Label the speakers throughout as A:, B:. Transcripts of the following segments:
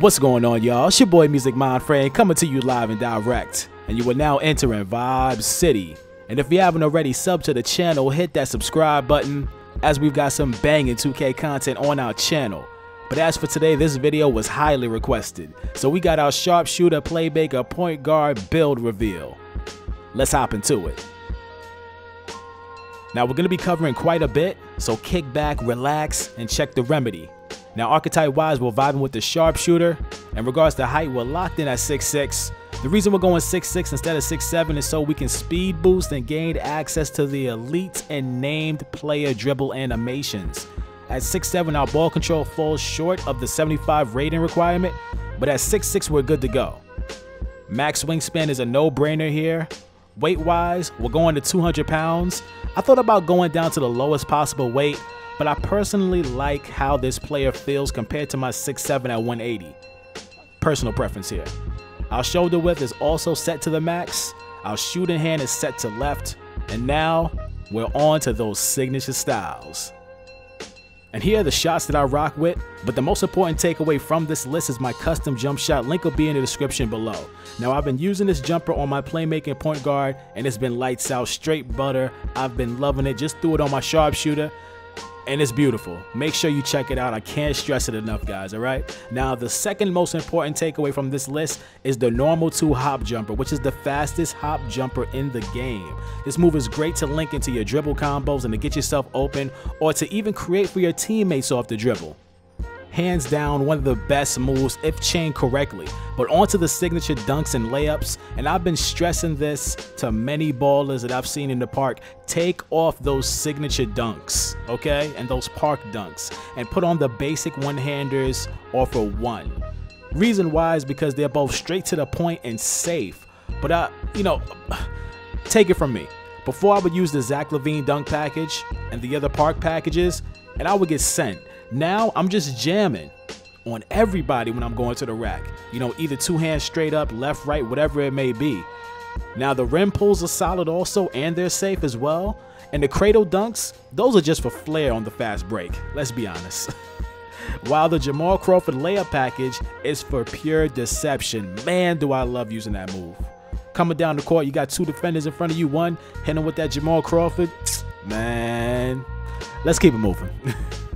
A: What's going on, y'all? It's your boy Music Mind Frame coming to you live and direct. And you are now entering Vibe City. And if you haven't already sub to the channel, hit that subscribe button as we've got some banging 2K content on our channel. But as for today, this video was highly requested. So we got our sharpshooter, playmaker, point guard build reveal. Let's hop into it. Now we're going to be covering quite a bit, so kick back, relax, and check the remedy. Now archetype wise, we're vibing with the sharpshooter. In regards to height, we're locked in at 6'6". The reason we're going 6'6 instead of 6'7 is so we can speed boost and gain access to the elite and named player dribble animations. At 6'7, our ball control falls short of the 75 rating requirement, but at 6'6, we're good to go. Max wingspan is a no-brainer here. Weight-wise, we're going to 200 pounds. I thought about going down to the lowest possible weight, but I personally like how this player feels compared to my 6'7 at 180. Personal preference here. Our shoulder width is also set to the max, our shooting hand is set to left, and now we're on to those signature styles. And here are the shots that I rock with, but the most important takeaway from this list is my custom jump shot. Link will be in the description below. Now I've been using this jumper on my playmaking point guard and it's been lights out, straight butter. I've been loving it. Just threw it on my sharpshooter and it's beautiful. Make sure you check it out. I can't stress it enough, guys, all right? Now, the second most important takeaway from this list is the normal 2 hop jumper, which is the fastest hop jumper in the game. This move is great to link into your dribble combos and to get yourself open or to even create for your teammates off the dribble hands down one of the best moves if chained correctly. But onto the signature dunks and layups, and I've been stressing this to many ballers that I've seen in the park. Take off those signature dunks, okay, and those park dunks, and put on the basic one-handers or for one. Reason why is because they're both straight to the point and safe. But I, you know, take it from me. Before I would use the Zach LaVine dunk package and the other park packages, and I would get sent. Now I'm just jamming on everybody when I'm going to the rack. You know, either two hands straight up, left, right, whatever it may be. Now the rim pulls are solid also and they're safe as well. And the cradle dunks, those are just for flair on the fast break. Let's be honest. While the Jamal Crawford layup package is for pure deception. Man, do I love using that move. Coming down the court, you got two defenders in front of you. One hitting with that Jamal Crawford. Man, let's keep it moving.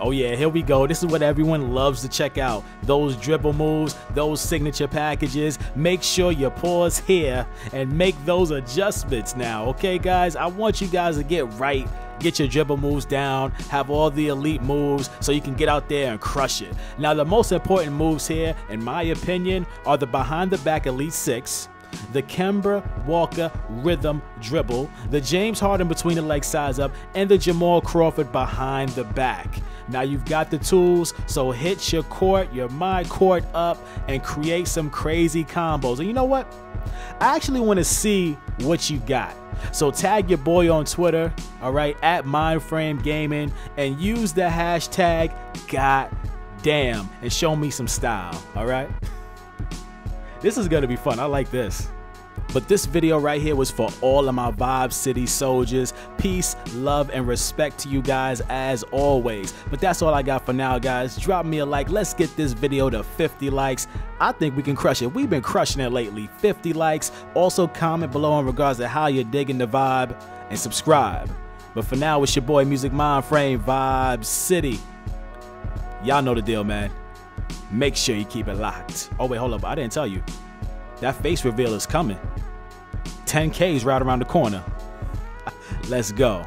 A: Oh yeah, here we go. This is what everyone loves to check out. Those dribble moves, those signature packages. Make sure you pause here and make those adjustments now, okay guys? I want you guys to get right get your dribble moves down, have all the elite moves so you can get out there and crush it. Now, the most important moves here, in my opinion, are the behind the back elite six, the Kemba Walker rhythm dribble, the James Harden between the leg size up, and the Jamal Crawford behind the back. Now you've got the tools, so hit your court, your my court up, and create some crazy combos. And you know what? I actually want to see what you got. So tag your boy on Twitter, all right, at Mindframe Gaming, and use the hashtag goddamn and show me some style, all right? This is gonna be fun. I like this. But this video right here was for all of my Vibe City soldiers. Peace, love, and respect to you guys as always. But that's all I got for now, guys. Drop me a like. Let's get this video to 50 likes. I think we can crush it. We've been crushing it lately. 50 likes. Also comment below in regards to how you're digging the vibe and subscribe. But for now, it's your boy Music Mind Frame Vibe City. Y'all know the deal, man make sure you keep it locked. Oh, wait, hold up. I didn't tell you. That face reveal is coming. 10K is right around the corner. Let's go.